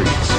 freaks.